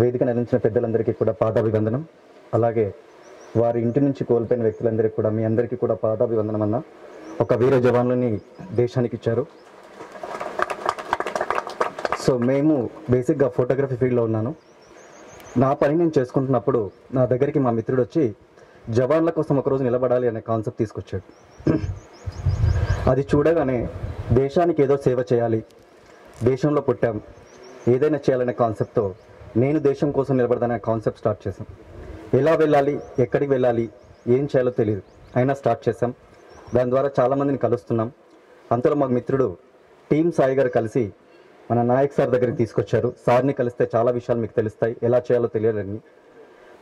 వేదిక నిర్మించిన పెద్దలందరికీ కూడా పాదాభివందనం. అలాగే వారి ఇంటి నుంచి కోల్పోయిన వ్యక్తులందరికీ కూడా మీ అందరికీ కూడా పాదాభివందనం అన్న ఒక వీర జవాన్లని దేశానికి ఇచ్చారు. సో మేము బేసిక్గా ఫోటోగ్రఫీ ఫీల్డ్లో ఉన్నాను. నా పని నేను చేసుకుంటున్నప్పుడు నా దగ్గరికి మా మిత్రుడు వచ్చి జవాన్ల కోసం ఒకరోజు నిలబడాలి అనే కాన్సెప్ట్ తీసుకొచ్చాడు. అది చూడగానే దేశానికి ఏదో సేవ చేయాలి దేశంలో పుట్టాం ఏదైనా చేయాలనే కాన్సెప్ట్తో నేను దేశం కోసం నిలబడదనే కాన్సెప్ట్ స్టార్ట్ చేశాం. ఎలా వెళ్ళాలి ఎక్కడికి వెళ్ళాలి ఏం చేయాలో తెలియదు అయినా స్టార్ట్ చేశాం. దాని ద్వారా చాలామందిని కలుస్తున్నాం. అంతలో మా మిత్రుడు టీమ్ సాయి గారు కలిసి మన నాయక్ సార్ దగ్గరికి తీసుకొచ్చారు. సార్ని కలిస్తే చాలా విషయాలు మీకు తెలుస్తాయి. ఎలా చేయాలో తెలియాలని.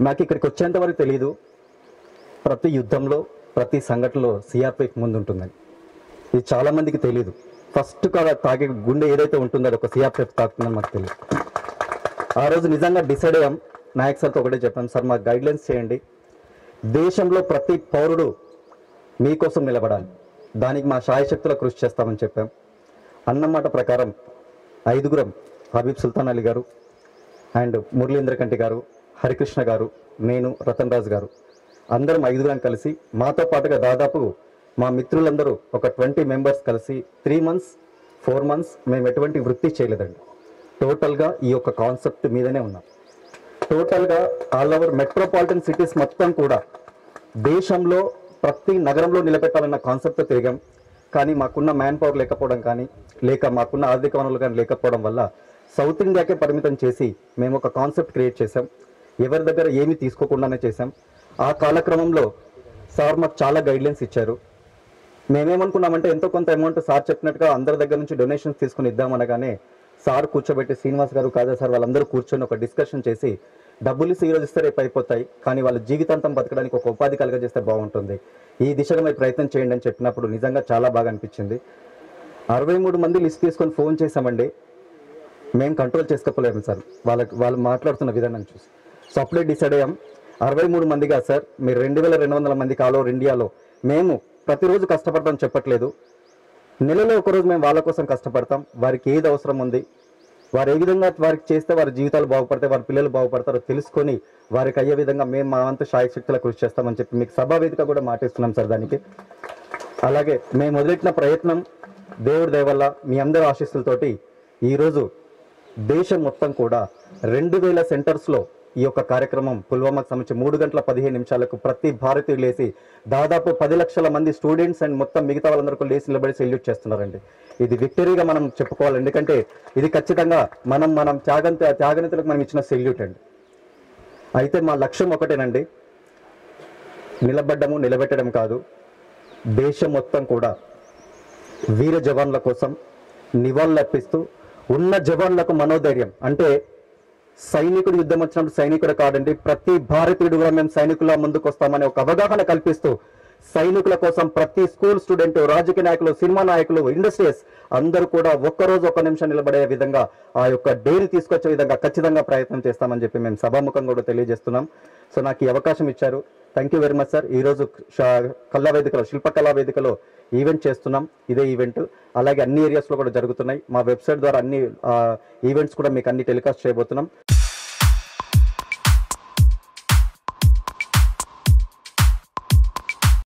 నాకు ఇక్కడికి వచ్చేంత వరకు తెలియదు ప్రతి యుద్ధంలో ప్రతి సంఘటనలో సిఆర్పిఎఫ్ ముందు ఉంటుందని ఇది చాలామందికి తెలియదు ఫస్ట్ కాగా తాగే గుండె ఏదైతే ఉంటుందో అది ఒక సిఆర్పిఎఫ్ తాకుతుందని మాకు తెలియదు ఆ రోజు నిజంగా డిసైడ్ అయ్యాం. నాయక్ సార్తో ఒకటే చెప్పాం సార్ మాకు గైడ్లైన్స్ చేయండి. దేశంలో ప్రతి పౌరుడు మీకోసం నిలబడాలి. దానికి మా శాయశక్తుల కృషి చేస్తామని చెప్పాం. అన్నమాట ప్రకారం ఐదుగురం హబీబ్ సుల్తాన్ అలీ గారు అండ్ మురళీంద్ర కంటి గారు హరికృష్ణ గారు నేను రతన్ రాజ్ గారు అందరం ఐదుగురం కలిసి మాతో పాటుగా దాదాపు మా మిత్రులందరూ ఒక ట్వంటీ మెంబర్స్ కలిసి త్రీ మంత్స్ ఫోర్ మంత్స్ మేము ఎటువంటి వృత్తి చేయలేదండి. టోటల్గా ఈ యొక్క కాన్సెప్ట్ మీదనే ఉన్నాం. టోటల్గా ఆల్ ఓవర్ మెట్రోపాలిటన్ సిటీస్ మొత్తం కూడా దేశంలో ప్రతి నగరంలో నిలబెట్టాలన్న కాన్సెప్ట్తో తిరిగాం. కానీ మాకున్న మ్యాన్ పవర్ లేకపోవడం కానీ లేక మాకున్న ఆర్థిక వనరులు కానీ లేకపోవడం వల్ల సౌత్ ఇండియాకే పరిమితం చేసి మేము ఒక కాన్సెప్ట్ క్రియేట్ చేసాం ఎవరి దగ్గర ఏమీ తీసుకోకుండానే చేసాం ఆ కాలక్రమంలో సార్ మాకు చాలా గైడ్లైన్స్ ఇచ్చారు. మేమేమనుకున్నామంటే ఎంతో కొంత అమౌంట్ సార్ చెప్పినట్టుగా అందరి దగ్గర నుంచి డొనేషన్స్ తీసుకుని ఇద్దామనగానే సార్ కూర్చోబెట్టి శ్రీనివాస్ గారు కాదా సార్ వాళ్ళందరూ కూర్చొని ఒక డిస్కషన్ చేసి డబ్బులు ఇస్తే ఈరోజు ఇస్తే రేపు అయిపోతాయి కానీ వాళ్ళ జీవితాంతం బతకడానికి ఒక ఉపాధి కలగజేస్తే బాగుంటుంది. ఈ దిశగా మీరు ప్రయత్నం చేయండి అని చెప్పినప్పుడు నిజంగా చాలా బాగా అనిపించింది. అరవై మూడు మంది లిస్ట్ తీసుకొని ఫోన్ చేసామండి మేము కంట్రోల్ చేసుకోలేము సార్. వాళ్ళకి వాళ్ళు మాట్లాడుతున్న విధానం చూసి. సో అప్పుడే డిసైడ్ అయ్యాం. అరవై మూడు మందిగా సార్ మీరు రెండు వేల రెండు వందల మంది కాలో ఇండియాలో మేము ప్రతిరోజు కష్టపడతాం చెప్పట్లేదు. నెలలో ఒకరోజు మేము వాళ్ళ కోసం కష్టపడతాం. వారికి ఏది అవసరం ఉంది? వారు ఏ విధంగా వారికి చేస్తే వారి జీవితాలు బాగుపడతాయి వారి పిల్లలు బాగుపడతారో తెలుసుకొని వారికి అయ్యే విధంగా మేము మా వంతు శాయశక్తుల కృషి చేస్తామని చెప్పి మీకు సభావేదిక కూడా మాటిస్తున్నాం సార్ దానికి. అలాగే మేము మొదలెట్టిన ప్రయత్నం దేవుడి దయవల్ల మీ అందరి ఆశీస్సులతోటి ఈరోజు దేశం మొత్తం కూడా రెండు వేల సెంటర్స్లో ఈ యొక్క కార్యక్రమం పుల్వామాకు సంబంధించి మూడు గంటల పదిహేను నిమిషాలకు ప్రతి భారతీయులు లేసి దాదాపు పది లక్షల మంది స్టూడెంట్స్ అండ్ మొత్తం మిగతా వాళ్ళందరూ లేచి నిలబడి సెల్యూట్ చేస్తున్నారండి. ఇది విక్టరీగా మనం చెప్పుకోవాలి. ఎందుకంటే ఇది ఖచ్చితంగా మనం మనం త్యాగం త్యాగనితలకు మనం ఇచ్చిన సెల్యూట్ అండి. అయితే మా లక్ష్యం ఒకటేనండి. నిలబడ్డము నిలబెట్టడం కాదు. దేశం మొత్తం కూడా వీర జవాన్ల కోసం నివాళులర్పిస్తూ ఉన్న జవాన్లకు మనోధైర్యం. అంటే సైనికుడు యుద్ధం వచ్చినప్పుడు సైనికుడు కాదండి. ప్రతి భారతీయుడు కూడా మేము సైనికుల ముందుకు వస్తామని ఒక అవగాహన కల్పిస్తూ సైనికుల కోసం ప్రతి స్కూల్ స్టూడెంట్ రాజకీయ నాయకులు సినిమా నాయకులు ఇండస్ట్రీస్ అందరూ కూడా ఒక్కరోజు ఒక్క నిమిషం నిలబడే విధంగా ఆ యొక్క డేని తీసుకొచ్చే విధంగా ఖచ్చితంగా ప్రయత్నం చేస్తామని చెప్పి మేము సభాముఖంగా కూడా తెలియజేస్తున్నాం. సో నాకు ఈ అవకాశం ఇచ్చారు. Thank you very much sir ఈరోజు కళా వేదికలో శిల్పకళా వేదికలో ఈవెంట్ చేస్తున్నాం. ఇదే ఈవెంట్ అలాగే అన్ని ఏరియాస్లో కూడా జరుగుతున్నాయి. మా వెబ్సైట్ ద్వారా అన్ని ఈవెంట్స్ కూడా మీకు అన్ని టెలికాస్ట్ చేయబోతున్నాం.